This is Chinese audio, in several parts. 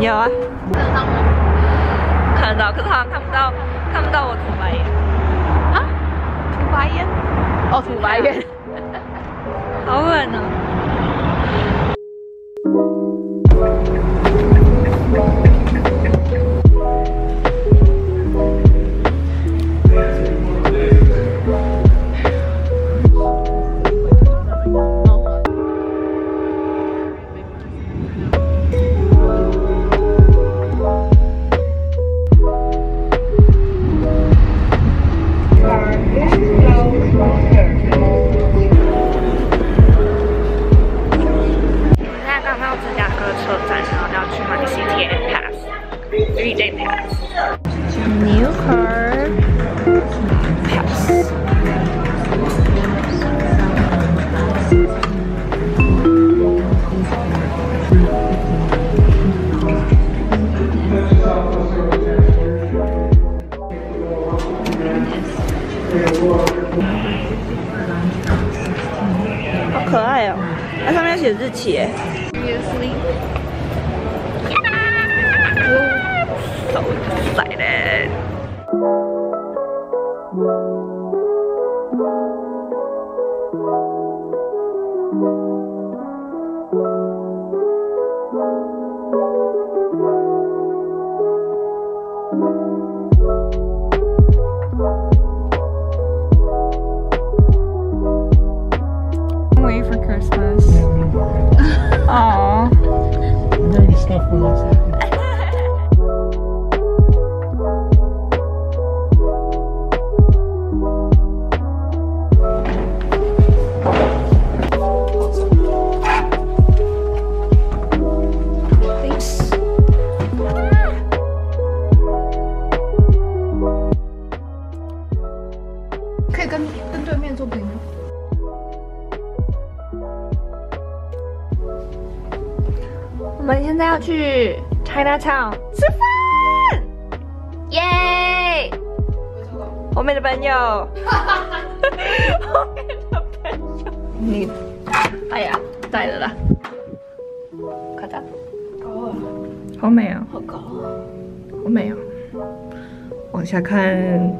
有啊，看得到，可是好像看不到，看不到我吐白烟。啊？吐白烟？哦，吐白烟。好冷哦。面 Cafuné. Chinatown 吃饭，耶！后面的朋友，后面的朋友，你，哎呀，带了啦，看到，高啊，好美啊，好高啊！好美啊，往下看，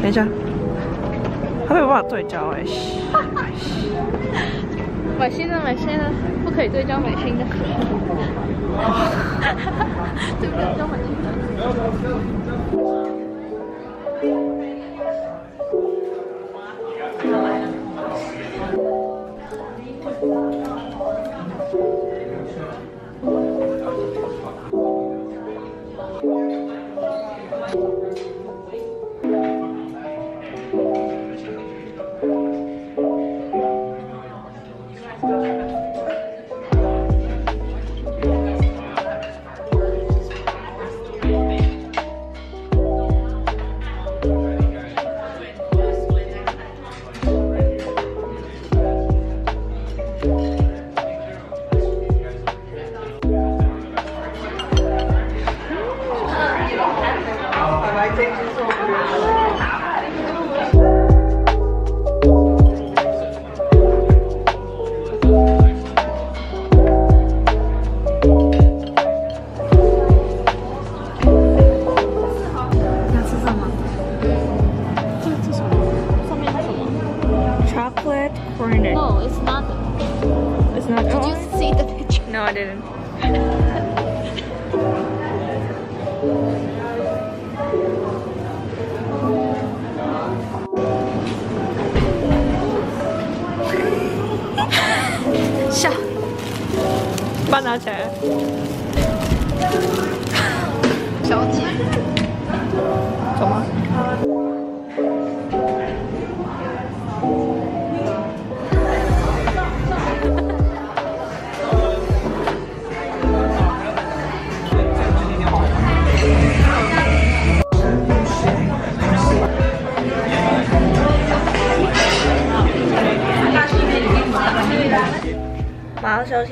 等一下，他没有办法对焦哎、买新的，买新的，不可以对焦买新的。对对焦买新的。Chocolate cornet. ？No, it's not. It's not. Did you see the picture? No, I didn't. Shut. 笑，把它拿起来。小姐，走吗？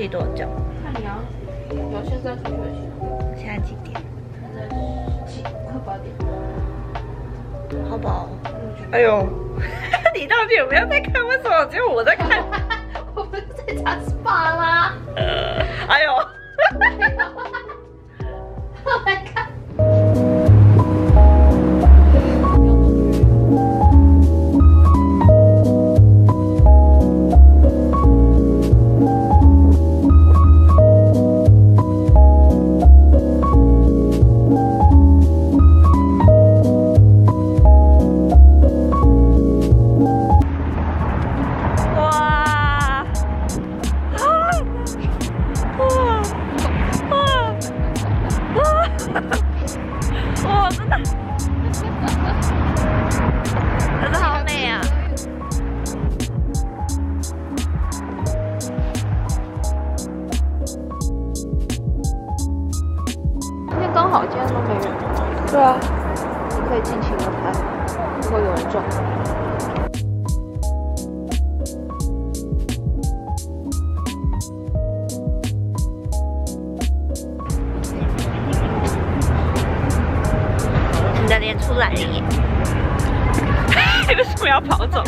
多久？看你啊，有现在出去了，现在几点？现在七快八点。好饱哦。嗯，哎呦，你到底有没有在看？为什么只有我在看？我不是在查 SPA 吗？出来了耶！为什么要跑走？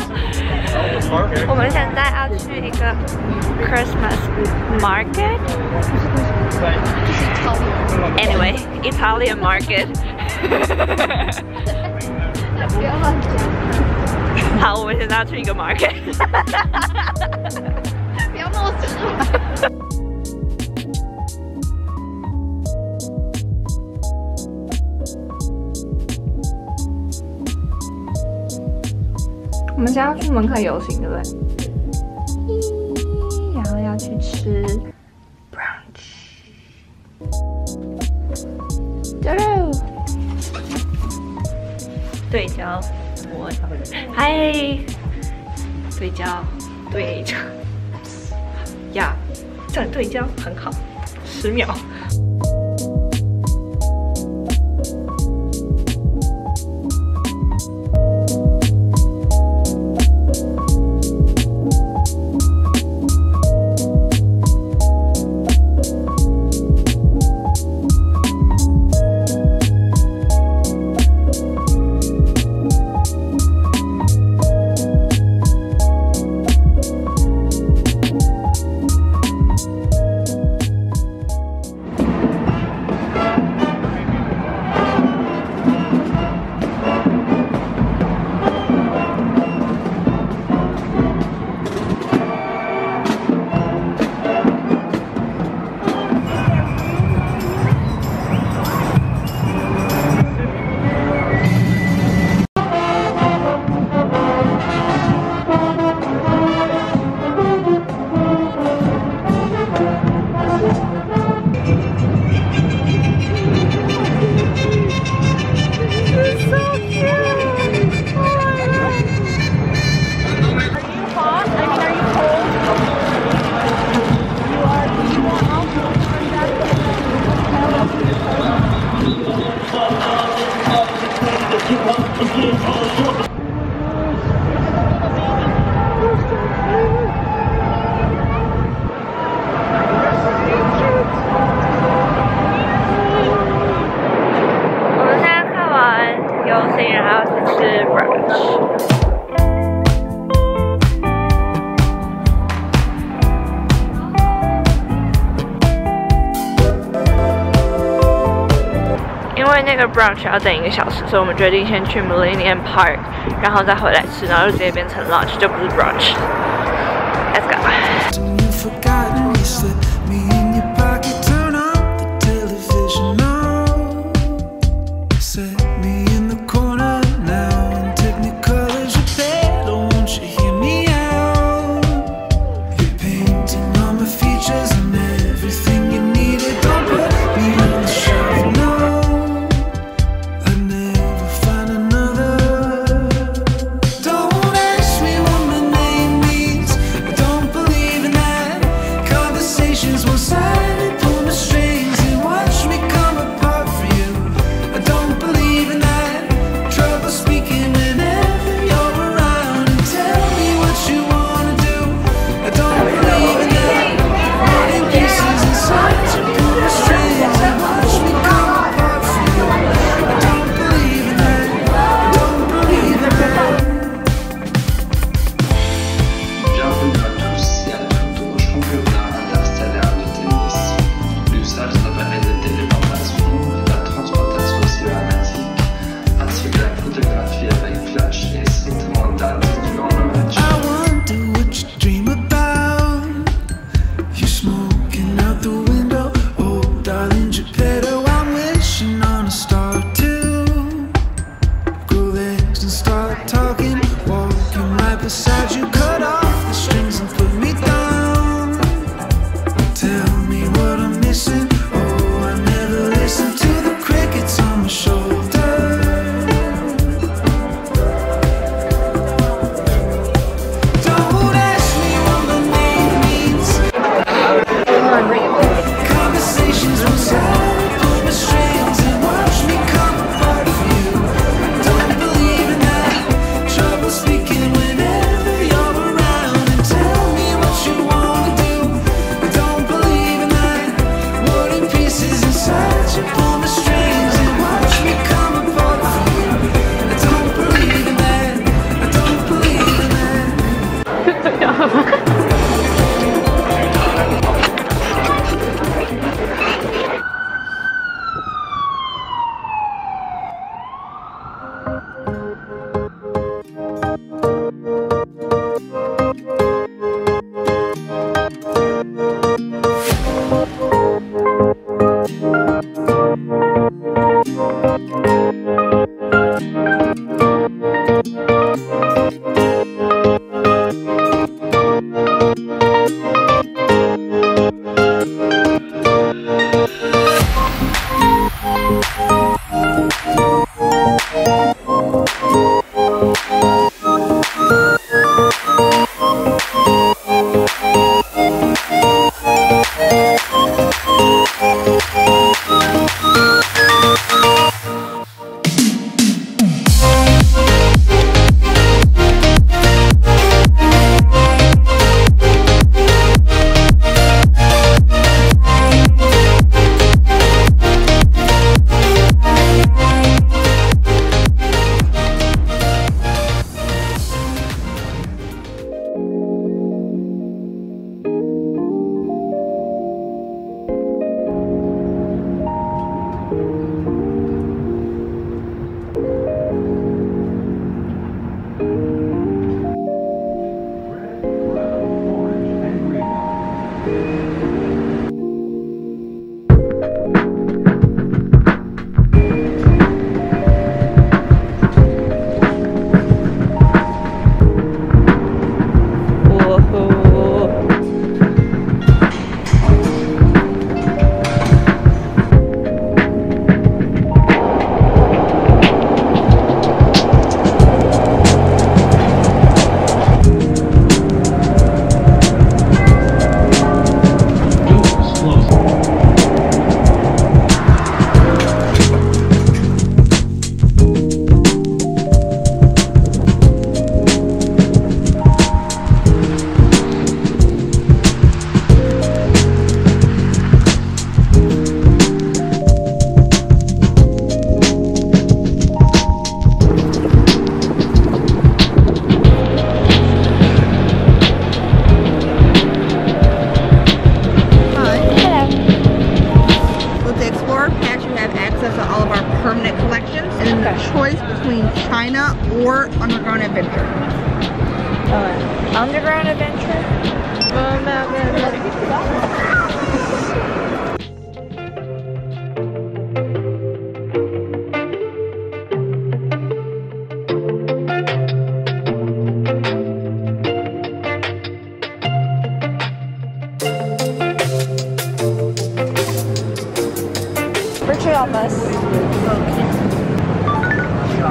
我们现在要去一个 Christmas market。Anyway, Italian market。好，我们现在要去一个 market。现在要去门口游行，对不对？然后要去吃 brunch。走喽！对焦，我嗨，对焦，对焦，呀，这样对焦很好，十秒。个 brunch 要等一个小时，所以我们决定先去 Millennium Park，然后再回来吃，然后就直接变成 lunch，就不是 brunch。Let's go。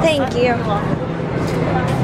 Thank you.